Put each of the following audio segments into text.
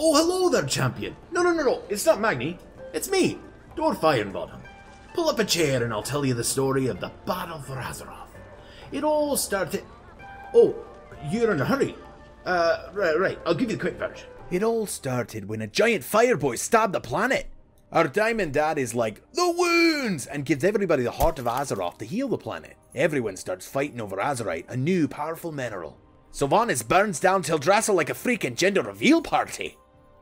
Oh, hello there, champion. No, no, no, no, it's not Magni. It's me, Dorf Ironbottom. Pull up a chair and I'll tell you the story of the Battle for Azeroth. It all started. Oh, you're in a hurry. Uh, right, right, I'll give you the quick version. It all started when a giant fireboy stabbed the planet. Our diamond dad is like, the wounds, and gives everybody the heart of Azeroth to heal the planet. Everyone starts fighting over Azerite, a new powerful mineral. Sylvanas burns down Teldrassil like a freaking gender reveal party.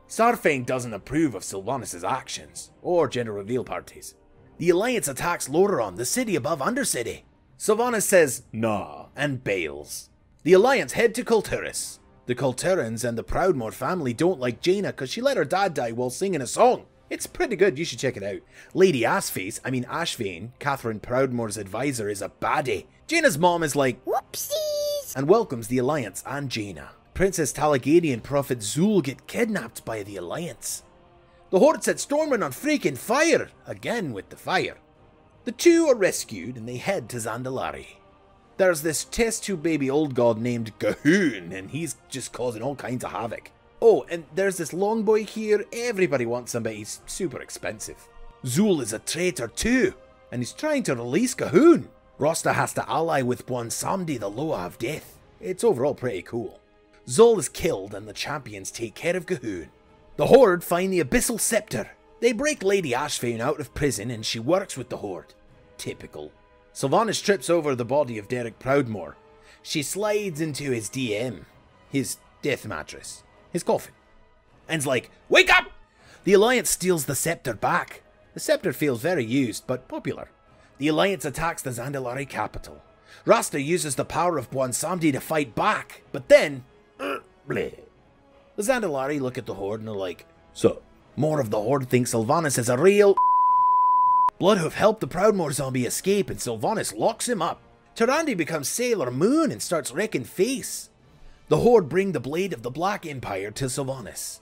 Saurfang doesn't approve of Sylvanas' actions, or gender reveal parties. The Alliance attacks Lordaeron, the city above Undercity. Sylvanas says, nah, and bails. The Alliance head to Kul Tiras. The Kul Tirans and the Proudmoore family don't like Jaina because she let her dad die while singing a song. It's pretty good, you should check it out. Lady Assface, I mean Ashvane, Katherine Proudmoore's advisor, is a baddie. Jaina's mom is like, whoopsies, and welcomes the Alliance and Jaina. Princess Talagadi and Prophet Zul get kidnapped by the Alliance. The Horde set Stormwind on freaking fire, again with the fire. The two are rescued and they head to Zandalari. There's this test tube baby old god named G'huun, and he's just causing all kinds of havoc. Oh, and there's this long boy here, everybody wants him, but he's super expensive. Zul is a traitor too, and he's trying to release G'huun. Rosta has to ally with Bwonsamdi, the Loa of Death. It's overall pretty cool. Zul is killed and the champions take care of G'huun. The Horde find the Abyssal Scepter. They break Lady Ashvane out of prison and she works with the Horde. Typical. Sylvanas trips over the body of Derek Proudmoore. She slides into his DM, his death mattress, his coffin, and's like, Wake up! The Alliance steals the scepter back. The scepter feels very used, but popular. The Alliance attacks the Zandalari capital. Rasta uses the power of Bwonsamdi to fight back, but then. Bleh. The Zandalari look at the Horde and are like, So, more of the Horde think Sylvanas is a real. Bloodhoof helped the Proudmoore zombie escape and Sylvanas locks him up. Tyrande becomes Sailor Moon and starts wrecking face. The Horde bring the Blade of the Black Empire to Sylvanas.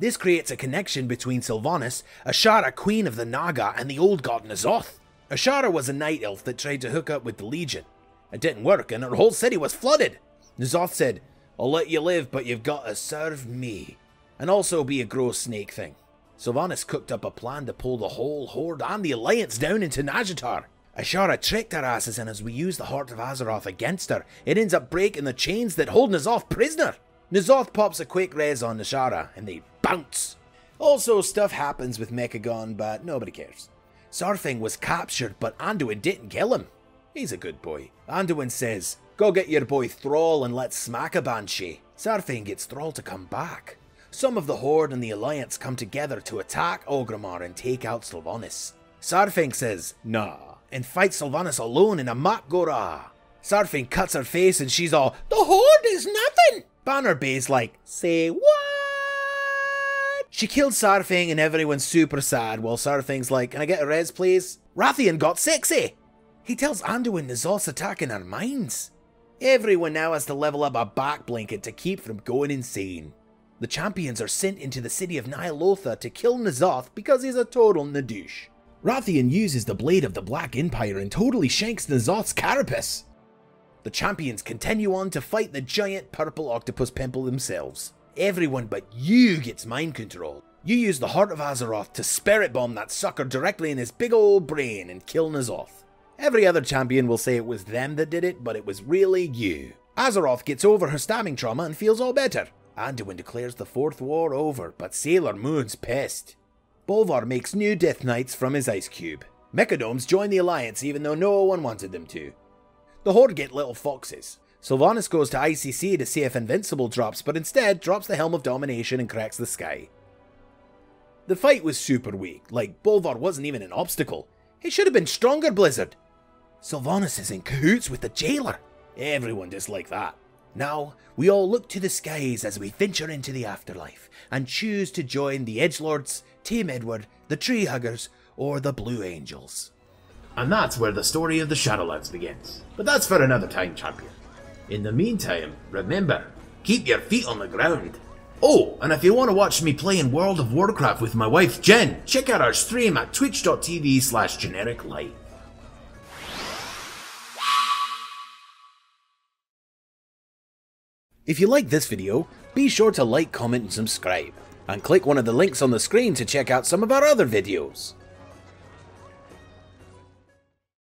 This creates a connection between Sylvanas, Azshara, Queen of the Naga, and the old god N'Zoth. Azshara was a night elf that tried to hook up with the Legion. It didn't work and her whole city was flooded. N'Zoth said, I'll let you live, but you've got to serve me. And also be a gross snake thing. Sylvanas cooked up a plan to pull the whole Horde and the Alliance down into Nazjatar. Azshara tricked her asses, and as we use the Heart of Azeroth against her, it ends up breaking the chains that hold N'Zoth prisoner. N'Zoth pops a quick res on Azshara, and they bounce. Also, stuff happens with Mechagon, but nobody cares. Saurfang was captured, but Anduin didn't kill him. He's a good boy. Anduin says, Go get your boy Thrall and let's smack a banshee. Saurfang gets Thrall to come back. Some of the Horde and the Alliance come together to attack Orgrimmar and take out Sylvanas. Saurfang says, nah, and fights Sylvanas alone in a Mak'gora. Saurfang cuts her face and she's all, the Horde is nothing! Banner Bay's like, say what? She killed Saurfang and everyone's super sad while Saurfang's like, can I get a res please? Wrathion got sexy! He tells Anduin N'Zoth's attacking our minds. Everyone now has to level up a back blanket to keep from going insane. The champions are sent into the city of Ny'alotha to kill N'Zoth because he's a total nadouche. Wrathion uses the blade of the Black Empire and totally shanks N'Zoth's carapace. The champions continue on to fight the giant purple octopus pimple themselves. Everyone but you gets mind control. You use the Heart of Azeroth to spirit bomb that sucker directly in his big old brain and kill N'Zoth. Every other champion will say it was them that did it, but it was really you. Azeroth gets over her stabbing trauma and feels all better. Anduin declares the Fourth War over, but Sailor Moon's pissed. Bolvar makes new Death Knights from his ice cube. Mechagnomes join the Alliance even though no one wanted them to. The Horde get little foxes. Sylvanas goes to ICC to see if Invincible drops, but instead drops the Helm of Domination and cracks the sky. The fight was super weak, like Bolvar wasn't even an obstacle. It should have been stronger, Blizzard. Sylvanas is in cahoots with the jailer. Everyone disliked that. Now, we all look to the skies as we venture into the afterlife and choose to join the Edgelords, Team Edward, the Tree Huggers, or the Blue Angels. And that's where the story of the Shadowlands begins. But that's for another time, champion. In the meantime, remember, keep your feet on the ground. Oh, and if you want to watch me play in World of Warcraft with my wife Jen, check out our stream at twitch.tv slash generic If you like this video, be sure to like, comment, and subscribe. and click one of the links on the screen to check out some of our other videos.